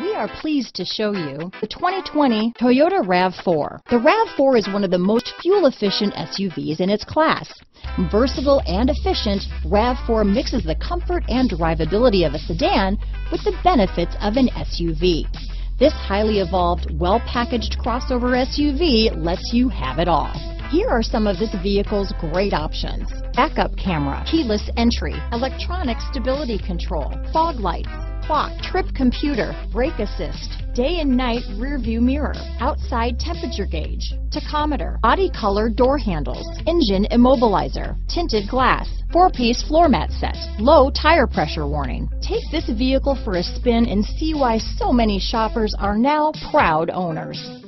We are pleased to show you the 2020 Toyota RAV4. The RAV4 is one of the most fuel-efficient SUVs in its class. Versatile and efficient, RAV4 mixes the comfort and drivability of a sedan with the benefits of an SUV. This highly evolved, well-packaged crossover SUV lets you have it all. Here are some of this vehicle's great options. Backup camera, keyless entry, electronic stability control, fog lights, clock, trip computer, brake assist, day and night rear view mirror, outside temperature gauge, tachometer, body color door handles, engine immobilizer, tinted glass, four-piece floor mat set, low tire pressure warning. Take this vehicle for a spin and see why so many shoppers are now proud owners.